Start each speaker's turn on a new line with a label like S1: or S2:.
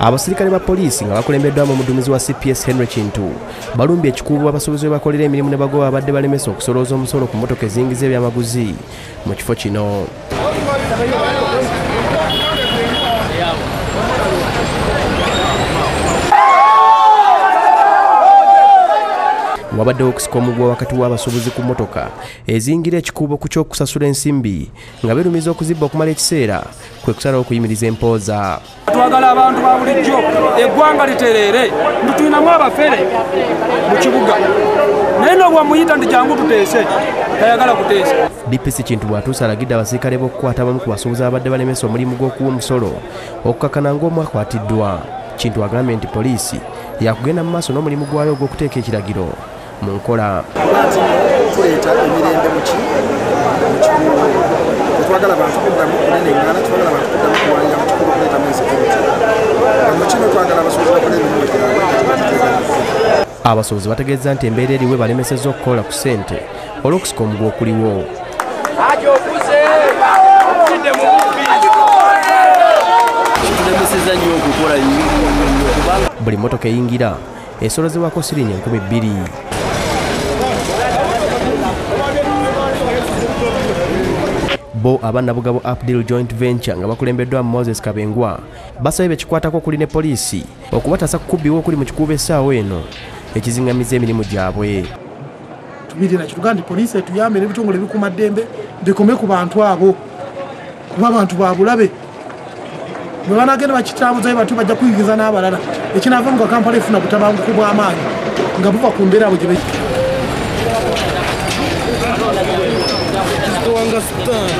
S1: abasirikale ba poliisi nga bakulembeddwamu omuduumizi wa cps henry kintu balumbye ekikuubu abasuubuzi we bakolera emirimu ne bagoba abadde balemesa okusolooza omusolo ku mmotoka eziyingiza ebyamaguzi. Mu kifo kino. Wabaddewo okusika omugwa wakati w'abasuubuzi ku mmotoka eziyingira ekikuubo ku ky'okusasula ensimbi nga beerumiza okuzibba okumala ekiseera kwe kusalawo okuyimiriza empooza
S2: twagala abantu ba bulijjo eggwanga litereere nti tulinamu abafere mu kibuga. Naye nobwamuyita nti jangu tuteese tayagala kuteesa.
S1: Dpc kintu bw'atuusa alagidde abasirikale b'okukwata abamu ku basuubuzi abadde balemesa omulimu gw'okuwa omusolo okukakkana ng'omu akwatiddwa. Kintu agambye nti poliisi yakugenda mu maaso n'omulimu gwayo ogw'okuteeka ekiragiro. Mu nkola.
S3: Tuleeta emirembe muki mukikuubo tetwagala bantu kuddamu kunenengana tetwagala bantu kuddamu kuwalira mu kikuubo kuleetamu ensekiriti mu kino twagala abasuubuzi bakola emirimu gyabwe
S1: abasuubuzi bategeeza nti embeera eriwe balemesezza okukola ku ssente. Olw'okusika omugwa okuliwo buli mmotoka eyingira esolozebwako siringi enkumi bbiri. Bo abannabugabo apdil joint venture nga bakulembeddwa moses kabengwa basabye bekikwatako okuli ne poliisi okubatasa kukubbiwa okuli mu kikuubo essaawa eno ekiziŋŋamiza emirimu gyabwe
S4: tubirira kitugaa nti poliisi etuyambe n'ebitongole bikuuma ddembe bikome ku bantu abo kuba abantu babulabe bwe banagenda bakitambuzayo batyo bajja kuyingiza n'abalala ekinava mu kakampala efuna butabanguko bw'amaanyi nga buva ku mbeera abo gye be
S5: Don't understand.